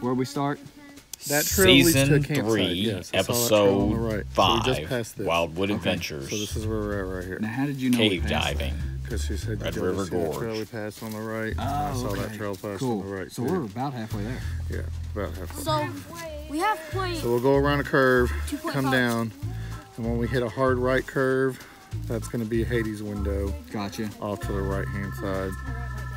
Where we start? That trail leads to a Season campsite, three, yes, I saw that trail on the episode right. So we five, just passed this. Wildwood Okay. Adventures, So this is where we're at right here. Now, how did you know we cave passed diving. Because she said Red you River see the trail Gorge. we passed on the right. Oh, I saw oh, that trail pass Cool. on the right. so too. we're about halfway there. yeah, about halfway. So we have point. So we'll go around a curve, 2.5. come down, and when we hit a hard right curve, that's going to be Hattie's window Gotcha. off to the right hand side.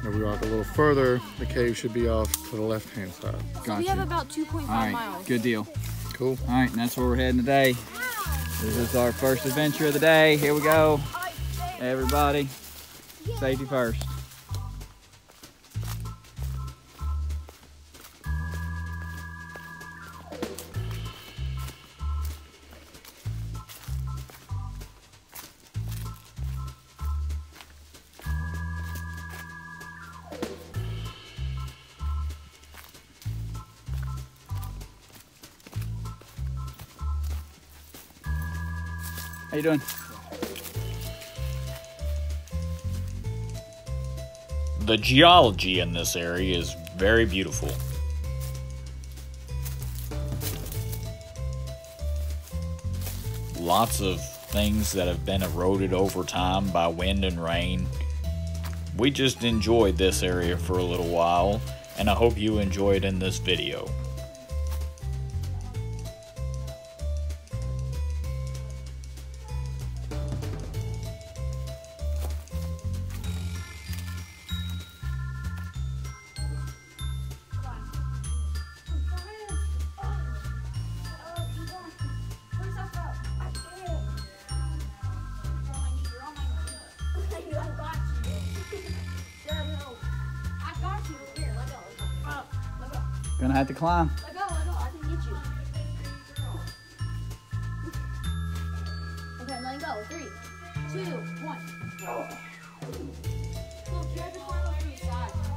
And if we walk a little further, the cave should be off to the left hand side. so we have about 2.5 All right. miles. Good deal. Cool. All right, and that's where we're heading today. This is our first adventure of the day. Here we go. Everybody, safety first. How you doing? The geology in this area is very beautiful. Lots of things that have been eroded over time by wind and rain. We just enjoyed this area for a little while, and I hope you enjoyed in this video. Gonna have to climb. Look, you have to climb the side.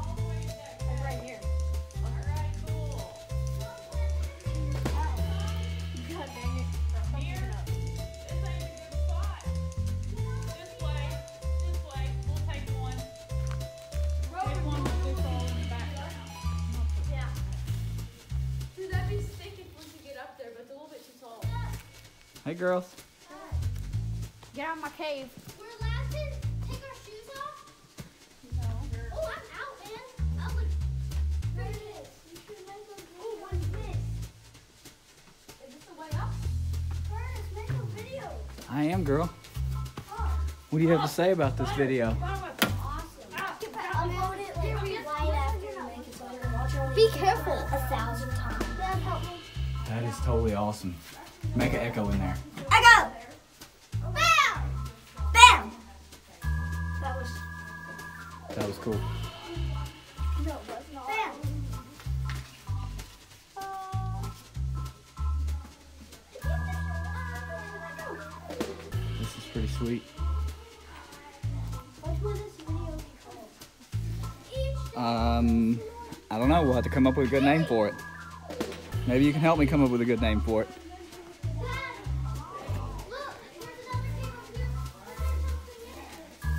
Hey, girls. Get out of my cave. We're laughing. Take our shoes off. Oh, I'm out, man. I would. There it is. You should make a video. Oh, what's this? Is this the way up? Furnace, make a video. I am, girl. Oh, What do you have to say about this video? awesome. Oh, Upload it like right after you make it so I can watch it. Be careful. A thousand times. Dad, help me. That is totally awesome. Make an echo in there. Echo. Bam. Bam. That was. That was cool. No, that's not. Bam. This is pretty sweet. What will this video be called? Um, I don't know. We'll have to come up with a good name for it. Maybe you can help me come up with a good name for it.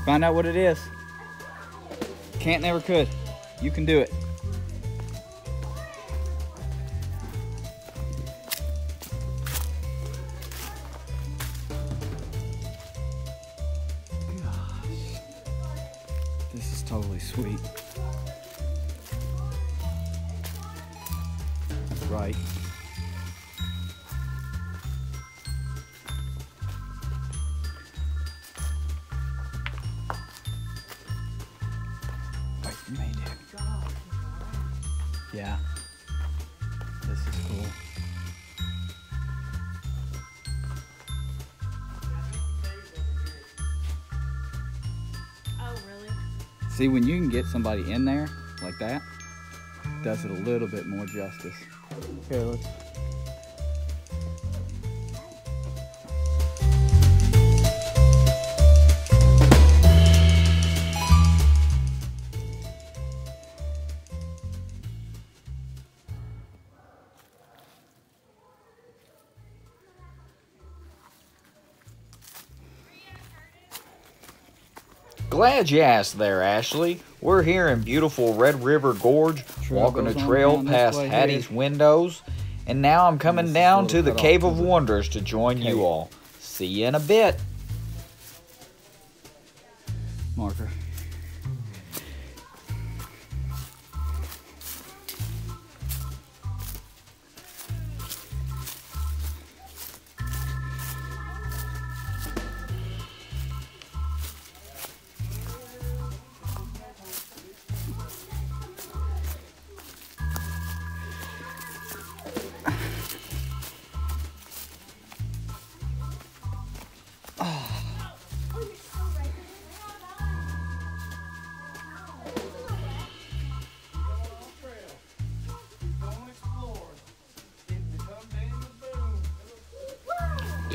Find out what it is. Can't never could. You can do it. This is totally sweet. That's right. Yeah. This is cool. Oh, really? See, when you can get somebody in there like that, does it a little bit more justice. Here, let's. Glad you asked there, Ashley. We're here in beautiful Red River Gorge, Trail walking a trail past Hattie's here. windows, and now I'm coming this is a down to the Cave of Wonders to join cave. you all. See you in a bit. Marker.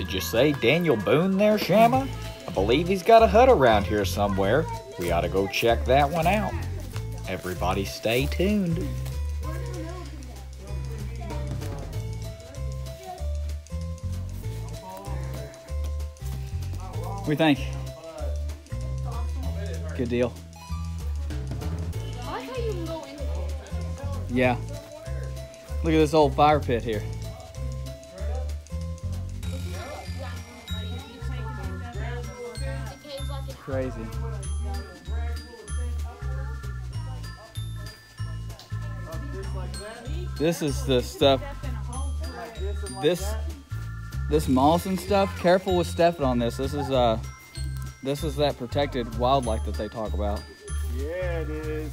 Did you say Daniel Boone there, Shama? I believe he's got a hut around here somewhere. We ought to go check that one out. Everybody stay tuned. What do you think? Good deal. I like how you can go in it. Yeah. Look at this old fire pit here. Crazy. This is the stuff. This this moss and stuff. Careful with stepping on this. This is uh this is that protected wildlife that they talk about. Yeah, it is.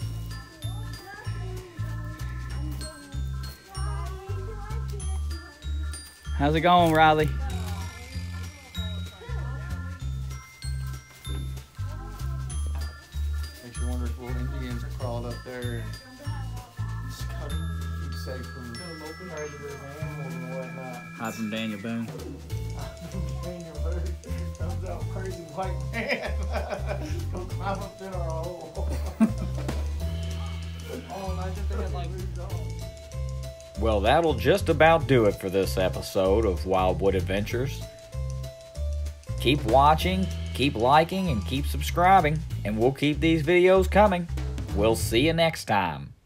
How's it going, Riley? Animals, whatnot. From Daniel Boone. Well, that'll just about do it for this episode of Wildwood Adventures. Keep watching, keep liking, and keep subscribing, and we'll keep these videos coming. We'll see you next time.